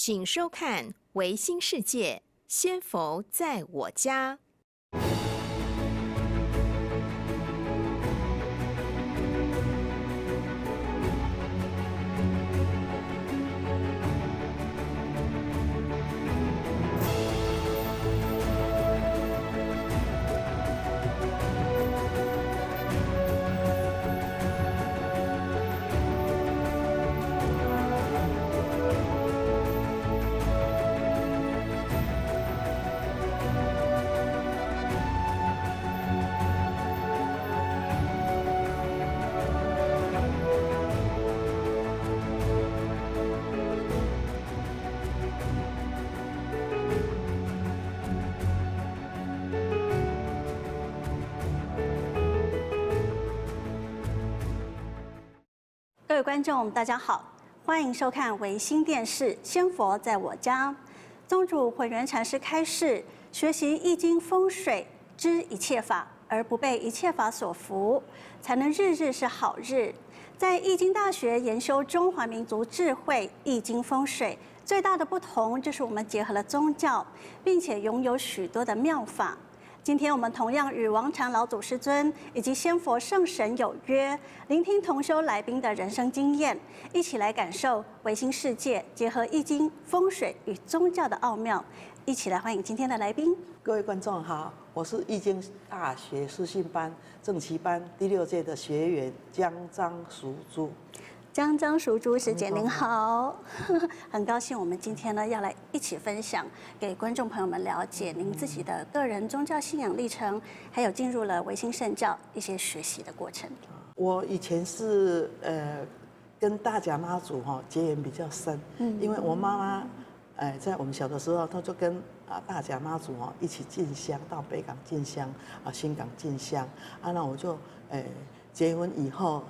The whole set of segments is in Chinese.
请收看《维新世界》，先佛在我家。各位观众，大家好，欢迎收看维新电视《仙佛在我家》。宗主慧圆禅师开示，学习易经风水，知一切法而不被一切法所服，才能日日是好日。在易经大学研修中华民族智慧易经风水，最大的不同就是我们结合了宗教，并且拥有许多的妙法。今天我们同样与王禅老祖师尊以及仙佛圣神有约，聆听同修来宾的人生经验，一起来感受唯心世界结合易经、风水与宗教的奥妙。一起来欢迎今天的来宾。各位观众好，我是易经大学师训班正奇班第六届的学员江张淑珠。江张淑珠师姐您好，很高兴我们今天呢要来一起分享，给观众朋友们了解您自己的个人宗教信仰历程，还有进入了维新圣教一些学习的过程。我以前是呃跟大甲妈祖哈结缘比较深，嗯，因为我妈妈哎在我们小的时候，她就跟啊大甲妈祖哦一起进香到北港进香啊新港进香啊，那我就哎结婚以后。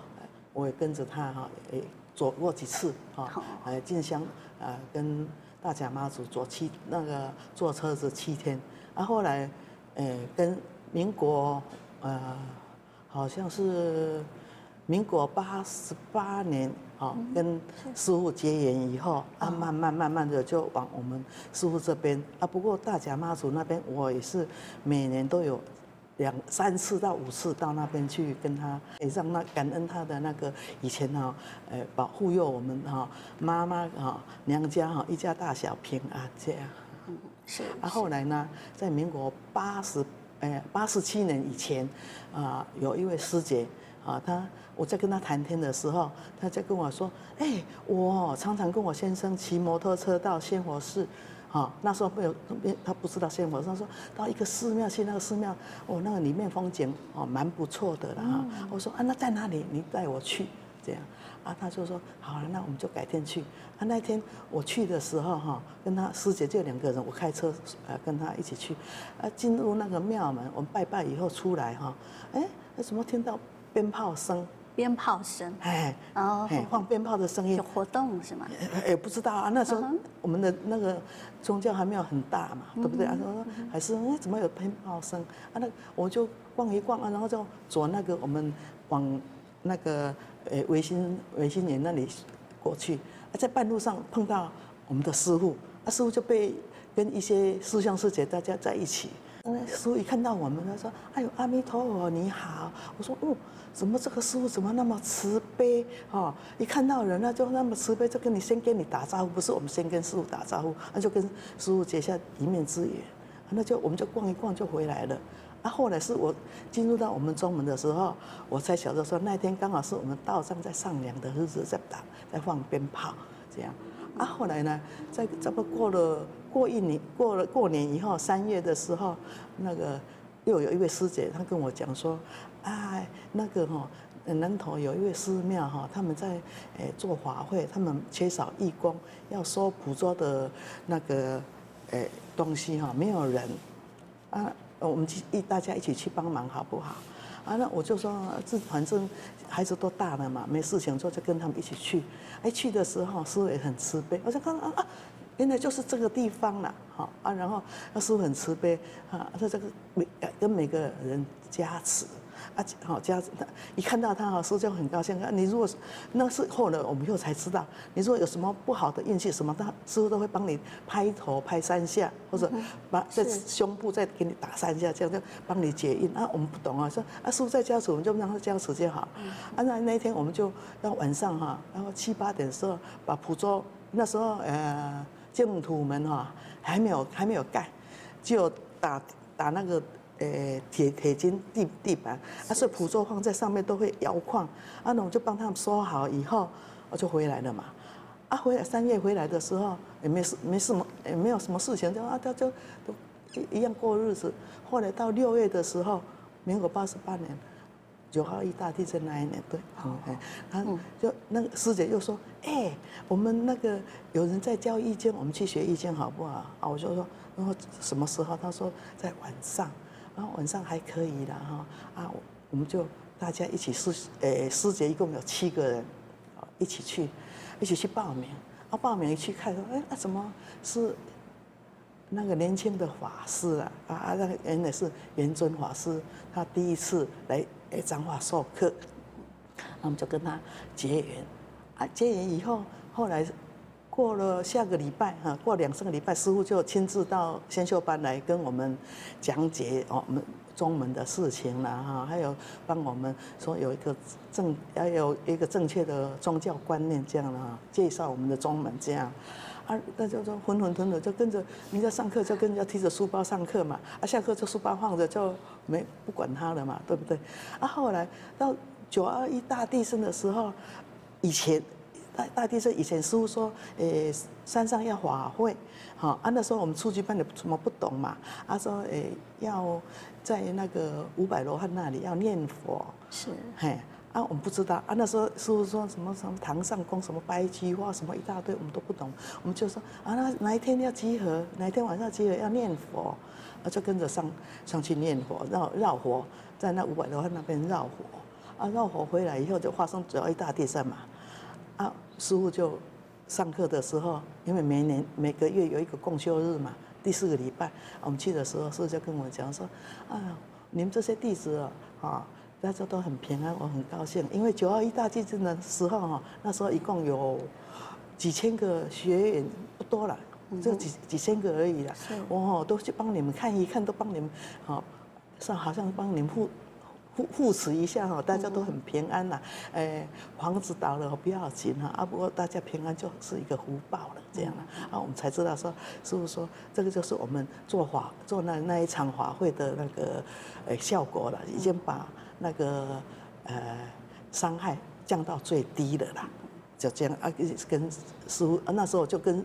我也跟着他哈，诶，走过几次哈，呃，进香，啊，跟大甲妈祖坐七那个坐车子七天，啊，后来，诶，跟民国，呃，好像是民国八十八年，啊，跟师傅结缘以后，啊，慢慢慢慢的就往我们师傅这边，啊，不过大甲妈祖那边我也是每年都有。两三次到五次到那边去跟他，也让那感恩他的那个以前哈，呃，保护佑我们哈，妈妈哈，娘家哈，一家大小平安这样。嗯，是。啊，后来呢，在民国八十，呃，八十七年以前，啊，有一位师姐，啊，她我在跟她谈天的时候，她在跟我说，哎，我常常跟我先生骑摩托车到仙佛寺。好，那时候没有，他不知道仙佛，他说到一个寺庙去，那个寺庙，哦，那个里面风景哦蛮不错的了哈。我说啊，那在哪里？你带我去，这样，啊，他就说好了，那我们就改天去。啊，那天我去的时候哈，跟他师姐就两个人，我开车呃跟他一起去，啊，进入那个庙门，我们拜拜以后出来哈，哎，怎么听到鞭炮声？鞭炮声，哎，哦，放鞭炮的声音，有活动是吗？哎，不知道啊，那时候我们的那个宗教还没有很大嘛，对不对啊？说还是哎，怎么有鞭炮声啊？那我就逛一逛啊，然后就走那个我们往那个呃维新维新园那里过去，在半路上碰到我们的师傅，啊，师傅就被跟一些师兄师姐大家在一起。师傅一看到我们，他说：“哎呦，阿弥陀佛，你好。”我说：“哦，怎么这个师傅怎么那么慈悲？哈，一看到人呢就那么慈悲，就跟你先跟你打招呼，不是我们先跟师傅打招呼，那就跟师傅结下一面之缘。那就我们就逛一逛就回来了。啊，后来是我进入到我们中门的时候，我才晓得说那天刚好是我们道上在上梁的日子，在打在放鞭炮，这样。啊，后来呢，在这不过了。”过一年，过了过年以后，三月的时候，那个又有一位师姐，她跟我讲说，哎，那个哈，南头有一位寺庙哈，他们在诶做法会，他们缺少义工，要收捕捉的那个诶东西哈，没有人，啊，我们去一大家一起去帮忙好不好？啊，那我就说，这反正孩子都大了嘛，没事情做就跟他们一起去。哎，去的时候师傅也很慈悲，我说看啊啊。原来就是这个地方了，好啊，然后那师傅很慈悲啊，他这个每跟每个人加持啊，好家他一看到他哈，师傅就很高兴。啊，你如果是那是后来我们以后才知道，你如果有什么不好的运气什么，他师傅都会帮你拍头拍三下，或者把在胸部再给你打三下，这样就帮你解印。啊，我们不懂啊，说啊师傅在加持，我们就让他加持就好。啊，那那一天我们就到晚上哈，然后七八点的时候把普州那时候呃净土门哈还没有还没有盖，就打打那个。诶，铁铁筋地地板，啊，所以普座放在上面都会摇晃，啊，那我就帮他们收好以后，我就回来了嘛，啊，回来三月回来的时候也没事，没什么，也没有什么事情，就啊，他就都一样过日子。后来到六月的时候，民国八十八年九二一大地震那一年，对，好，然后就那个师姐又说，哎，我们那个有人在教易经，我们去学易经好不好？啊，我就说，然后什么时候？他说在晚上。然后晚上还可以的哈啊，我们就大家一起师诶师姐一共有七个人，啊一起去，一起去报名。啊报名一去看说，哎啊怎么是那个年轻的法师啊啊啊那个原来是元尊法师，他第一次来诶彰化授课，那我们就跟他结缘，啊结缘以后后来。过了下个礼拜哈，过两三个礼拜，师傅就亲自到先修班来跟我们讲解哦，我们宗门的事情了哈，还有帮我们说有一个正要有一个正确的宗教观念这样的哈，介绍我们的宗门这样，啊，那就说浑浑沌沌就跟着人家上课就跟人家提着书包上课嘛，啊，下课就书包放着就没不管他了嘛，对不对？啊，后来到九二一大地震的时候，以前。大大地震以前师傅说，诶，山上要法会，好，啊那时候我们初级班的什么不懂嘛，他说，诶，要在那个五百罗汉那里要念佛，是，嘿，啊我们不知道，啊那时候师傅说什么什么堂上供什么白菊花什么一大堆，我们都不懂，我们就说，啊那哪一天要集合，哪一天晚上集合要念佛，啊就跟着上上去念佛，绕绕佛，在那五百罗汉那边绕佛，啊绕佛回来以后就发生主要一大地震嘛。啊，师傅就上课的时候，因为每年每个月有一个共修日嘛，第四个礼拜，我们去的时候，师傅就跟我讲说：“啊，你们这些弟子啊，啊，大家都很平安，我很高兴。因为九二一大地震的时候哈，那时候一共有几千个学员，不多了，就几几千个而已了。我都去帮你们看一看，都帮你们，好，是好像帮你们护。”护护持一下哈，大家都很平安呐。哎，房子倒了不要紧哈，啊不过大家平安就是一个福报了，这样啊，我们才知道说，师傅说这个就是我们做法做那那一场法会的那个呃效果了，已经把那个呃伤害降到最低了啦，就这样啊，跟师傅那时候就跟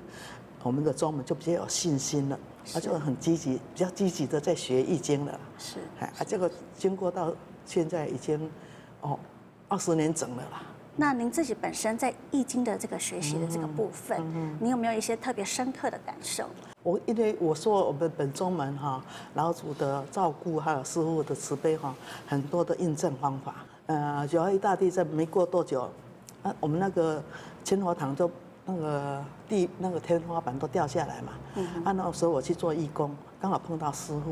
我们的宗门就比较有信心了，他就很积极，比较积极的在学易经了。是，啊这个经过到。现在已经哦二十年整了啦。那您自己本身在易经的这个学习的这个部分，你有没有一些特别深刻的感受？我因为我说我们本宗门哈老祖的照顾，还有师傅的慈悲哈，很多的印证方法。呃，九二一大地震没过多久，啊，我们那个千佛堂就那个地那个天花板都掉下来嘛。嗯。啊，那时候我去做义工，刚好碰到师傅。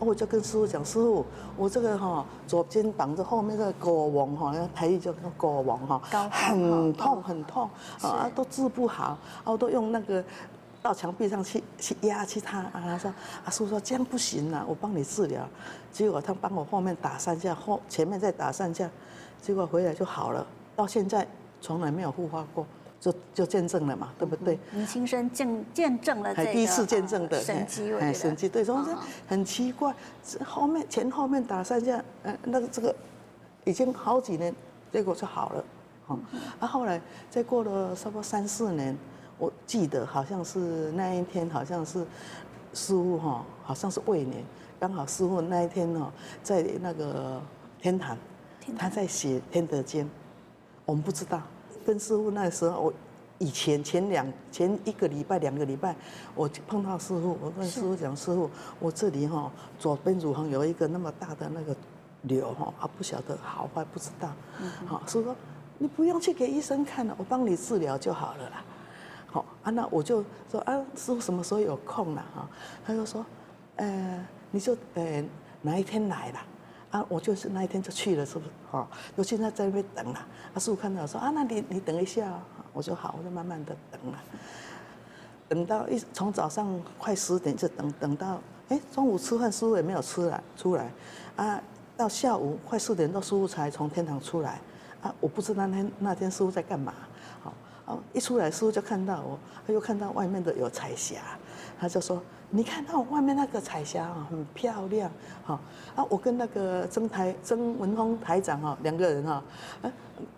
哦我就跟师傅讲，师傅，我这个哈左肩膀这后面这个睾王哈，那台语叫睾王哈，很痛很痛啊，都治不好，我都用那个到墙壁上去去压去他啊，他说啊师傅说这样不行啊，我帮你治疗，结果他帮我后面打三下，后前面再打三下，结果回来就好了，到现在从来没有复发过。就就见证了嘛，对不对？你亲身见见证了这个第一次见证的神迹，哎，神机对，所以很奇怪，后面前后面打三下，嗯，那个这个已经好几年，结果就好了，哈。啊，后来再过了差不多三四年，我记得好像是那一天，好像是师傅哈，好像是未年，刚好师傅那一天哦，在那个天坛，他在写《天德经》，我们不知道。跟师傅那时候，我以前前两前一个礼拜两个礼拜，我碰到师傅，我跟师傅讲，师傅，我这里哈左边乳房有一个那么大的那个瘤哈，啊不晓得好坏不知道，好师傅说你不用去给医生看了，我帮你治疗就好了啦。好啊，那我就说啊，师傅什么时候有空了哈？他就说，呃，你就呃哪一天来了？啊，我就是那一天就去了，是不是？哈，我现在在那边等了。啊，师傅看到说啊，那你你等一下，我说好，我就慢慢的等了。等到一从早上快十点就等等到，哎，中午吃饭师傅也没有吃来出来，啊，到下午快四点到师傅才从天堂出来，啊，我不知道那天那天师傅在干嘛，好，哦，一出来师傅就看到我，他又看到外面的有彩霞，他就说。你看到外面那个彩霞啊，很漂亮，哈啊！我跟那个曾台曾文峰台长哈两个人哈，啊，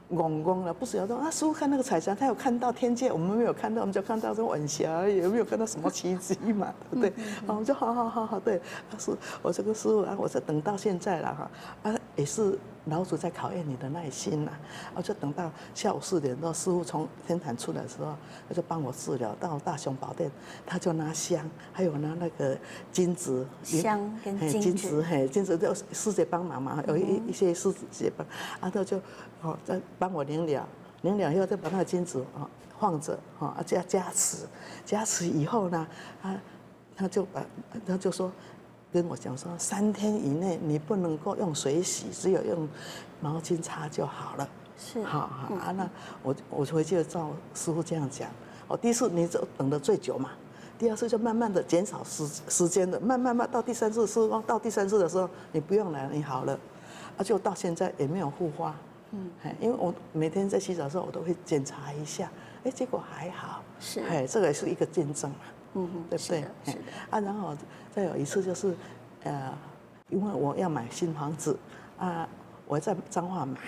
光光了，不是要说啊，师傅看那个彩霞，他有看到天界，我们没有看到，我们就看到这晚霞，也没有看到什么奇迹嘛，对不对？啊，我就好好好好，对，是，我这个师傅啊，我是等到现在了哈，啊，也是。老祖在考验你的耐心呐，我就等到下午四点多，师傅从天坛出来的时候，他就帮我治疗。到大雄宝殿，他就拿香，还有拿那个金子，香跟金子，嘿，金子就师姐帮忙嘛，有一一些师姐帮，啊，他就哦再帮我领了，领了以后再把那个金子啊放着，啊加加持，加持以后呢，啊他就把他就说。跟我讲说，三天以内你不能够用水洗，只有用毛巾擦就好了。是，好好啊，那我我回去照师傅这样讲。哦，第一次你就等的最久嘛，第二次就慢慢的减少时时间的，慢慢慢到第三次师傅到第三次的时候，你不用来了，你好了，啊，就到现在也没有复发。嗯，因为我每天在洗澡的时候，我都会检查一下，哎，结果还好。是，哎，这个也是一个见证嘛。嗯哼，对不对？是的。啊，然后再有一次就是，呃，因为我要买新房子，啊，我在彰化买，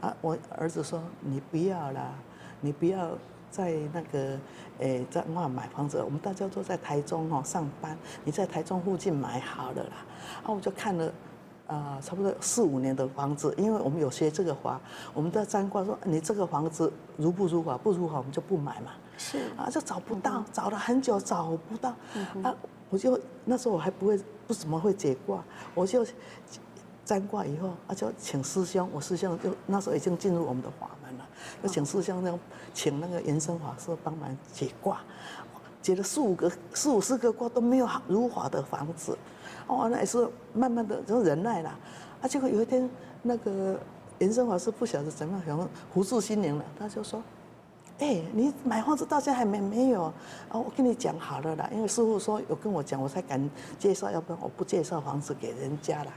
啊，我儿子说你不要啦，你不要在那个，诶，彰化买房子，我们大家都在台中哦上班，你在台中附近买好了啦。啊，我就看了，啊，差不多四五年的房子，因为我们有学这个法，我们的占卦说你这个房子如不如法，不如法我们就不买嘛。是啊，就找不到，找了很久找不到，啊，我就那时候我还不会不怎么会解卦，我就占卦以后啊，就请师兄，我师兄就那时候已经进入我们的法门了，就请师兄那请那个延伸法师帮忙解卦，解了四五个四五四个卦都没有好如法的房子，哦，那也是慢慢的就忍耐了，啊，结果有一天那个延伸法师不晓得怎么样，可能胡住心灵了，他就说。哎，你买房子到现在还没没有？哦，我跟你讲好了啦，因为师傅说有跟我讲，我才敢介绍，要不然我不介绍房子给人家啦。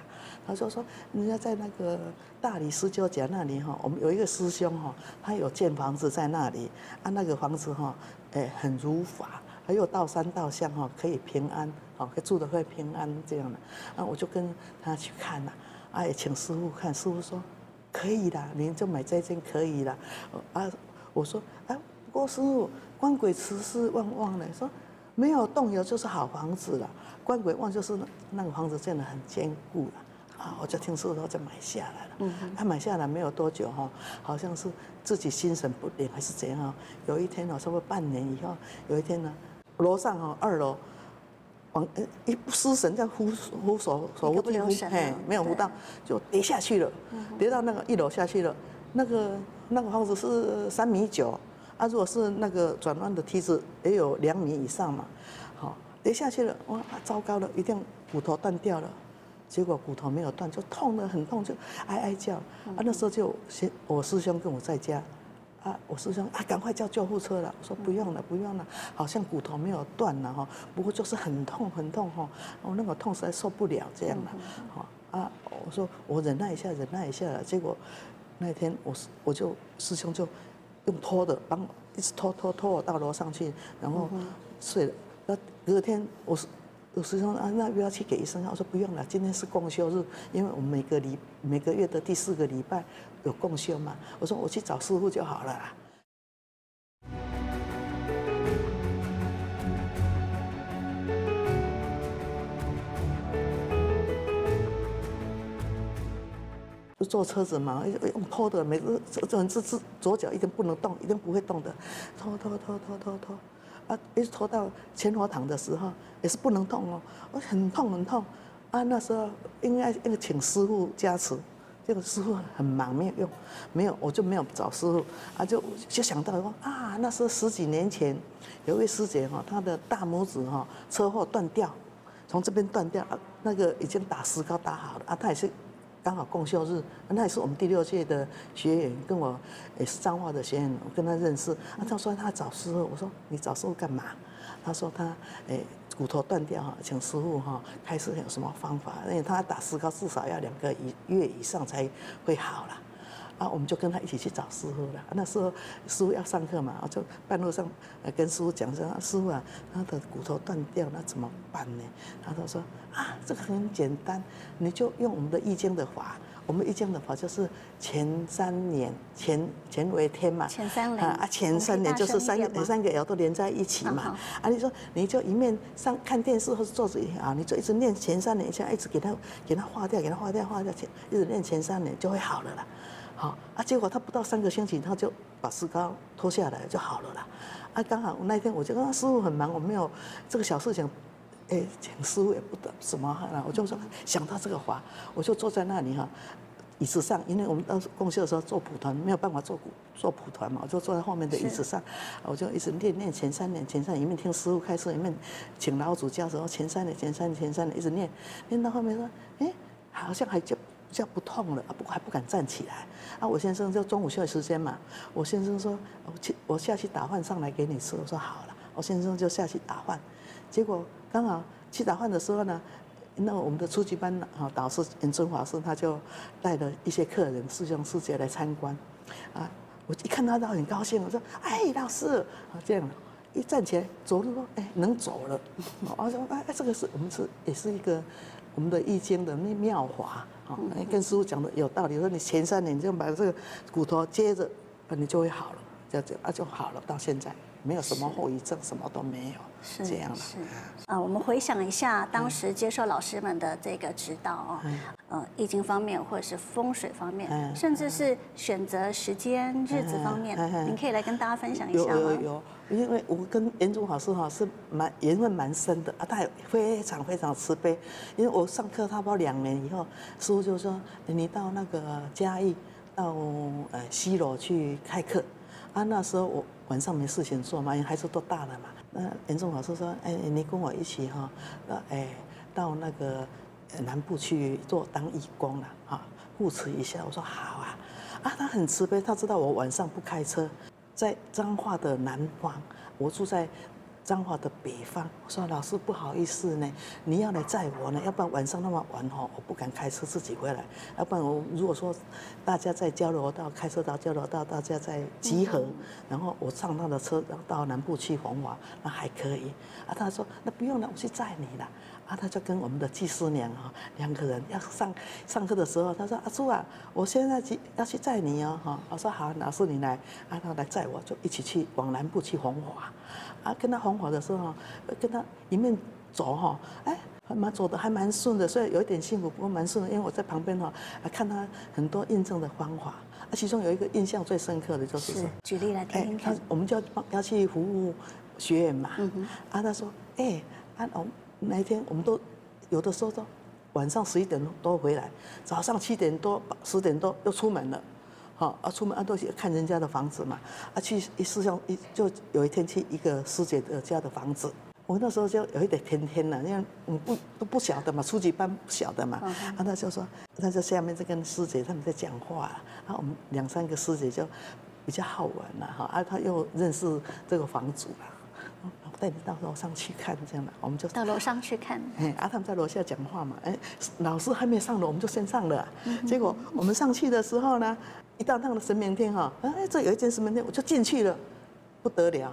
他说说，人家在那个大理石交界那里哈，我们有一个师兄哈，他有建房子在那里，啊，那个房子哈，哎，很如法，还有道山道相哈，可以平安，哦，可以住的会平安这样的。啊，我就跟他去看了，啊，也请师傅看，师傅说可以的，您就买这间可以了，啊。我说，哎，不过师傅，官鬼慈是旺旺的，说没有动摇就是好房子了，官鬼旺就是那个房子建得很坚固了，啊，我就听说后就买下来了。嗯他买下来没有多久哈，好像是自己心神不宁还是怎样，有一天哦，差不多半年以后，有一天呢，楼上哦二楼，往一失神在呼呼手手呼呼，嘿，没有呼到，就跌下去了，跌到那个一楼下去了，那个。那个房子是三米九，啊，如果是那个转弯的梯子也有两米以上嘛，好跌下去了，哇，糟糕了，一定骨头断掉了，结果骨头没有断，就痛得很痛，就哀哀叫，啊，那时候就先我师兄跟我在家，啊，我师兄啊，赶快叫救护车了，我说不用了，不用了，好像骨头没有断了哈，不过就是很痛很痛哈，我那个痛实在受不了这样了，好啊，我说我忍耐一下，忍耐一下了，结果。那天我是我就师兄就用拖的帮一直拖拖拖我到楼上去，然后睡了。那隔天我是我师兄啊，那不要去给医生我说不用了，今天是共修日，因为我们每个礼每个月的第四个礼拜有共修嘛。我说我去找师傅就好了。坐车子嘛，用拖的，每个这这这这左脚一定不能动，一定不会动的，拖拖拖拖拖拖，啊，一直拖到千佛堂的时候也是不能动哦，我很痛很痛，啊，那时候应该应该请师傅加持，这个师傅很忙没有用，没有我就没有找师傅，啊就就想到说啊，那是十几年前有一位师姐哈，她的大拇指哈车祸断掉，从这边断掉，啊那个已经打石膏打好了，啊，她也是。刚好共修日，那也是我们第六届的学员，跟我也是彰化的学员，我跟他认识。他说他找师傅，我说你找师傅干嘛？他说他诶骨头断掉哈，请师傅哈开始有什么方法？因为他打石膏至少要两个月以上才会好了。啊，我们就跟他一起去找师傅了。那时候师傅要上课嘛，我就半路上跟师傅讲说：“师傅啊，他的骨头断掉，那怎么办呢？”他都说：“啊，这个很简单，你就用我们的易经的法。我们易经的法就是前三年，前前为天嘛，前三年啊，前三年就是三个三个爻都连在一起嘛。啊，你说你就一面上看电视或者坐着啊，你就一直念前三年，像一直给他给他化掉，给他化掉，化掉，前一直念前三年就会好了啦。”好啊，结果他不到三个星期，他就把石膏脱下来就好了啦。啊，刚好那天我就跟他师傅很忙，我没有这个小事情，哎，请师傅也不得什么哈，我就说想到这个话，我就坐在那里哈，椅子上，因为我们当时共修的时候做蒲团没有办法做做蒲团嘛，我就坐在后面的椅子上，我就一直念念前三年前三年，一面听师傅开示，一面请老祖教说前三年前三年前三年，一直念，念到后面说，哎，好像还就。比较不痛了啊，不过还不敢站起来啊。我先生就中午休息时间嘛，我先生说，我去我下去打饭上来给你吃。我说好了，我先生就下去打饭。结果刚好去打饭的时候呢，那我们的初级班啊导师严尊华师他就带了一些客人师兄师姐来参观啊。我一看他都很高兴，我说哎老师啊这样，一站起来走路说哎能走了。我说哎这个是我们是也是一个我们的易经的妙妙法。跟师傅讲的有道理，说你前三年就把这个骨头接着，你就会好了，这样啊就好了。到现在没有什么后遗症，什么都没有，是这样的。啊，我们回想一下当时接受老师们的这个指导哦，呃，易经方面或者是风水方面，甚至是选择时间日子方面，您可以来跟大家分享一下吗？有有有。因为我跟严祖老师哈是蛮缘分蛮深的啊，他也非常非常慈悲。因为我上课差不多两年以后，师傅就说你到那个嘉义，到呃西罗去开课啊。那时候我晚上没事情做嘛，因为孩子都大了嘛。那严宗老师说，哎，你跟我一起哈，呃，哎，到那个南部去做当义工了啊，护持一下。我说好啊，啊，他很慈悲，他知道我晚上不开车。在彰化的南方，我住在彰化的北方。我说老师不好意思呢，你要来载我呢，要不然晚上那么晚哈，我不敢开车自己回来。要不然我如果说大家在交流道开车到交流道，大家在集合，然后我上他的车，然后到南部去红华，那还可以。啊，他说那不用了，我去载你了。啊，他就跟我们的祭司娘哈两个人要上上课的时候，他说阿朱啊，我现在去要去载你哦哈。我说好，老师你来，啊他来载我，就一起去往南部去红华。啊，跟他红华的时候，跟他一面走哈，哎，还蛮走的还蛮顺的，所以有一点幸福，不过蛮顺的，因为我在旁边哈，看他很多印证的方法。啊，其中有一个印象最深刻的就是是举例来听听看。我们就要要去服务学员嘛。嗯哼。啊，他说，哎，啊哦。那一天，我们都有的时候都晚上十一点多回来，早上七点多、十点多又出门了，好啊，出门啊都去看人家的房子嘛，啊去一事项一就有一天去一个师姐的家的房子，我那时候就有一点天天了，因为我们不都不晓得嘛，初级班不晓得嘛，啊他就说，那就下面在跟师姐他们在讲话，啊。我们两三个师姐就比较好玩了哈，啊他又认识这个房主了。带你到楼上去看，这样的，我们就到楼上去看。哎，啊，他们在楼下讲话嘛，哎，老师还没上楼，我们就先上了。结果我们上去的时候呢，一到那个神明厅哈，哎，这有一间神明厅，我就进去了，不得了，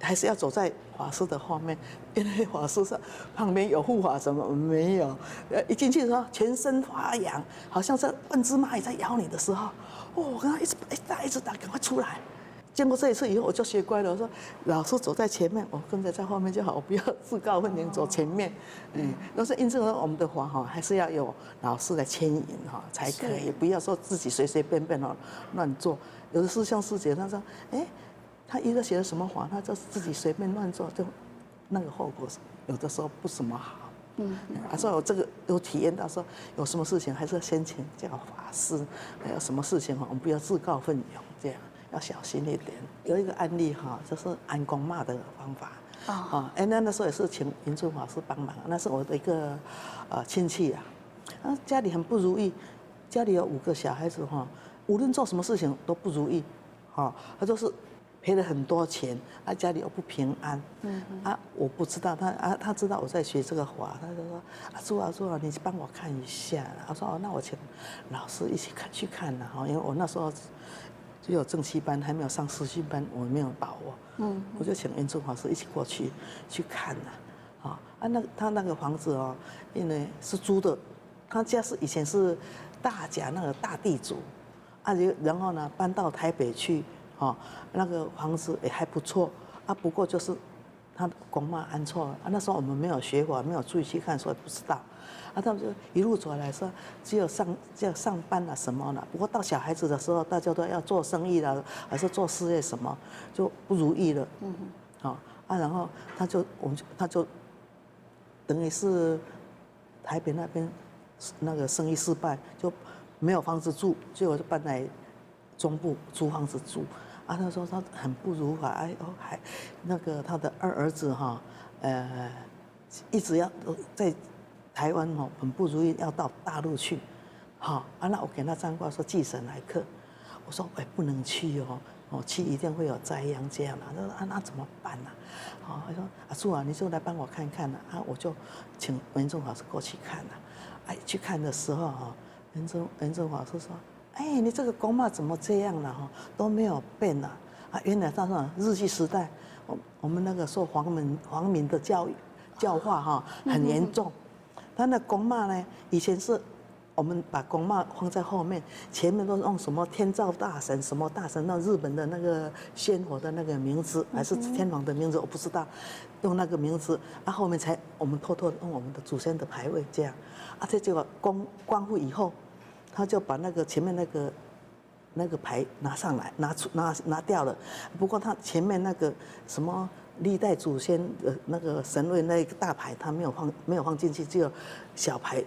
还是要走在法师的后面，因为法师上旁边有护法什么没有。呃，一进去的时候，全身发痒，好像是万只蚂蚁在咬你的时候，哦，我刚刚一直一打一直打，赶快出来。经过这一次以后，我就学乖了。我说，老师走在前面，我跟着在后面就好，我不要自告奋勇走前面。嗯，那是印证了我们的话哈，还是要有老师来牵引哈才可以，不要说自己随随便便哦乱做。有的师兄师姐他说，哎，他一个写的什么话，他就自己随便乱做，就那个后果有的时候不怎么好。嗯，啊，所以我这个有体验到说，有什么事情还是要先请教法师，还有什么事情哈，我们不要自告奋勇这样。要小心一点。有一个案例哈，就是安公骂的方法。啊，哎，那那时候也是请云尊法师帮忙。那是我的一个呃亲戚啊，啊家里很不如意，家里有五个小孩子哈，无论做什么事情都不如意，哈，他就是赔了很多钱，啊，家里又不平安，嗯啊，我不知道他啊，他知道我在学这个法，他就说啊，朱啊朱啊，你帮我看一下，他说哦，那我请老师一起看去看了哈，因为我那时候只有正七班，还没有上实训班，我没有把握，嗯，我就请严正法师一起过去去看了。啊啊，那他那个房子哦，因为是租的，他家是以前是大甲那个大地主，啊，就然后呢搬到台北去，哦，那个房子也还不错，啊，不过就是他公妈安错了，啊，那时候我们没有学过，没有注意去看，所以不知道，啊，他们就一路走来说，只有上只有上班了什么了，不过到小孩子的时候，大家都要做生意了，还是做事业什么，就不如意了，嗯好啊，然后他就我们就他就。等于是台北那边那个生意失败，就没有房子住，最后就搬来中部租房子住。啊，他说他很不如法，哎哦还那个他的二儿子哈，呃，一直要在台湾哦很不如意，要到大陆去，好啊，那我给他张卦说祭神来客，我说哎不能去哦。哦，去一定会有灾殃这样的？他说啊，那怎么办呢？哦，他说阿叔啊，你就来帮我看看呐。啊，我就请文忠老师过去看呐。哎，去看的时候哈，文忠文忠老师说，哎，你这个公庙怎么这样了哈？都没有变呐。啊，原来他说日据时代，我我们那个受皇门皇民的教育教化哈很严重。他那公庙呢，以前是。我们把公庙放在后面，前面都是用什么天照大神、什么大神，那日本的那个仙火的那个名字，还是天皇的名字，我不知道，用那个名字，啊，后面才我们偷偷用我们的祖先的牌位这样，啊，这结果光光复以后，他就把那个前面那个那个牌拿上来，拿出拿拿掉了，不过他前面那个什么历代祖先的那个神位那个大牌，他没有放没有放进去，只有小牌。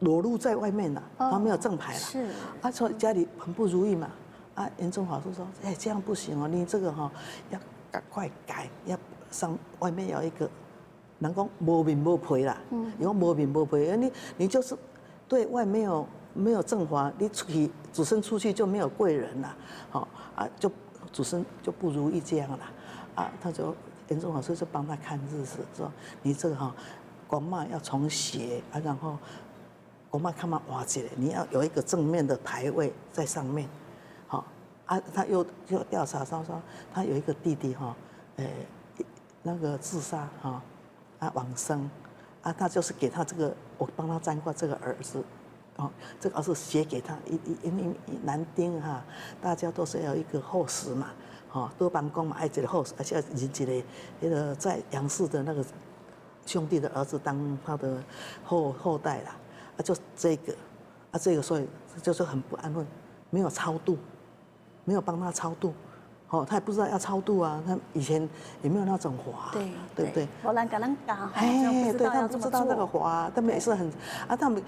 裸露在外面了，他没有正牌了。是，他说家里很不如意嘛。啊，严中华就说，哎，这样不行哦，你这个哈要赶快改，要上外面有一个，人讲无面无皮啦。嗯。因为无面无皮，你你就是对外没有没有正法，你出去子孙出去就没有贵人了，好啊，就子孙就不如意这样了。啊，他就严中华说就帮他看日子，说你这个哈国脉要重写啊，然后。我妈看嘛瓦解，你要有一个正面的牌位在上面，好啊，他又又调查说说他有一个弟弟哈，诶，那个自杀哈，啊往生，啊他就是给他这个，我帮他占过这个儿子，哦，这个儿子写给他一一因为男丁哈，大家都是要一个后事嘛，哦，多帮公嘛爱这个后事，而且引起了那个在杨氏的那个兄弟的儿子当他的后后代啦。啊，就这个，啊，这个所以就是很不安分，没有超度，没有帮他超度，哦，他也不知道要超度啊，他以前也没有那种华，对对不对？我来给人讲，哎，对他不知道那个华，他们也是很，啊，他们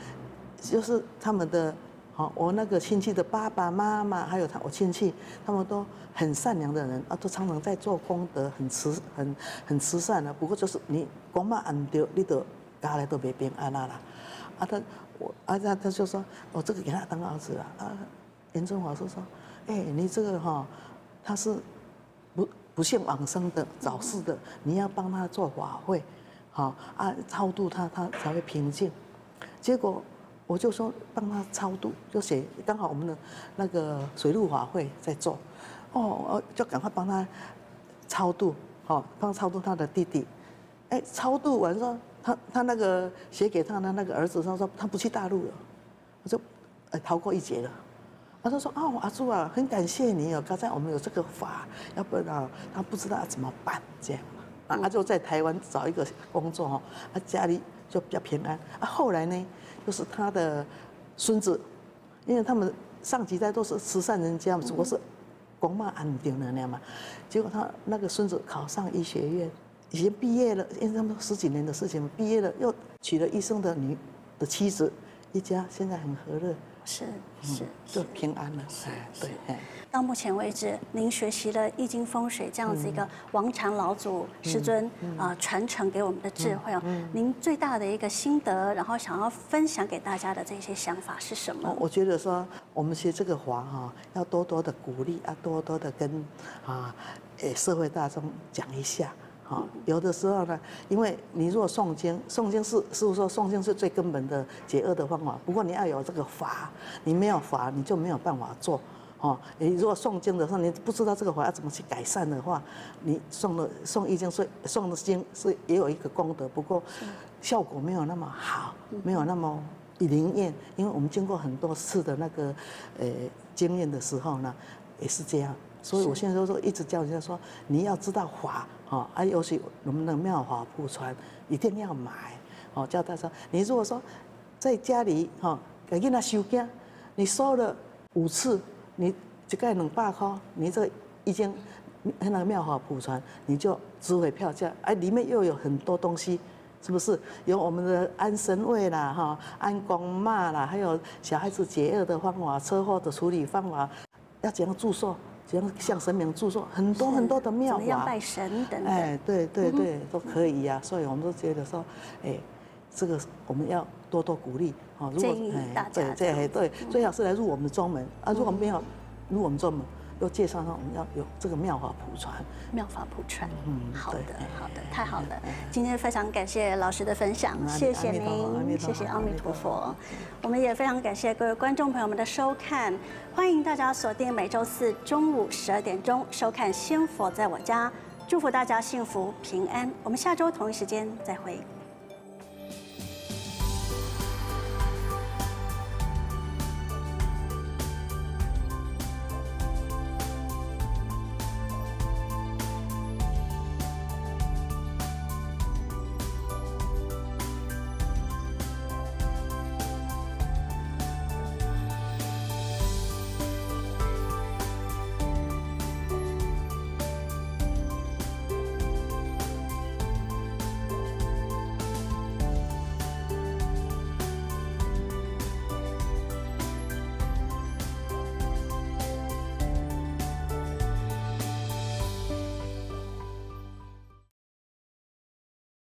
就是他们的，好，我那个亲戚的爸爸妈妈，还有他我亲戚，他们都很善良的人，啊，都常常在做功德，很慈，很很慈善的。不过就是你光嘛安掉，你都家来都没平安啦啦。啊，他我啊，他他就说，我这个给他当儿子了。啊，严正华说说，哎，你这个哈，他是不不幸往生的早逝的，你要帮他做法会，好啊，超度他，他才会平静。结果我就说帮他超度，就写刚好我们的那个水陆法会在做，哦，就赶快帮他超度，好，帮超度他的弟弟。哎，超度完说。他他那个写给他的那个儿子，他说他不去大陆了，我就呃逃过一劫了。他就说啊，阿朱啊，很感谢你哦，刚才我们有这个法，要不然他不知道怎么办这样啊，他就在台湾找一个工作哦，他家里就比较平安。啊，后来呢，就是他的孙子，因为他们上几代都是慈善人家嘛，只不过是光骂安定的那样嘛，结果他那个孙子考上医学院。已经毕业了，因为他们十几年的事情，毕业了又娶了医生的女的妻子，一家现在很和乐，是是，就平安了。哎，对，哎。到目前为止，您学习了易经风水这样子一个王禅老祖师尊啊传承给我们的智慧哦，您最大的一个心得，然后想要分享给大家的这些想法是什么？我觉得说，我们学这个法哈，要多多的鼓励啊，多多的跟啊，诶社会大众讲一下。好，有的时候呢，因为你如果诵经，诵经是师傅说诵经是最根本的解厄的方法。不过你要有这个法，你没有法，你就没有办法做。哦，你如果诵经的时候，你不知道这个法要怎么去改善的话，你诵了诵易经，是诵的经是也有一个功德，不过效果没有那么好，没有那么灵验。因为我们经过很多次的那个呃经验的时候呢，也是这样。所以我现在都说一直教人家说，你要知道法，哦，啊，尤其我们的妙法普传一定要买，哦，教他说，你如果说在家里哈给囡仔收经，你收了五次。你一盖两百块，你这已经那个妙法普传，你就值回票价。哎，里面又有很多东西，是不是？有我们的安神位啦，哈，安光骂啦，还有小孩子解厄的方法、车祸的处理方法，要怎样祝寿，怎样向神明祝寿，很多很多的妙法。怎么样拜神等等。哎，对对对，都可以呀。所以我们都觉得说，哎，这个我们要多多鼓励。哦，建议大家对对对，最好是来入我们的宗门啊！如果没有入我们宗门，又介绍上我们要有这个妙法普传。妙法普传，嗯，好的，好的，太好了。今天非常感谢老师的分享，谢谢您，谢谢阿弥陀佛。我们也非常感谢各位观众朋友们的收看，欢迎大家锁定每周四中午十二点钟收看《仙佛在我家》，祝福大家幸福平安。我们下周同一时间再会。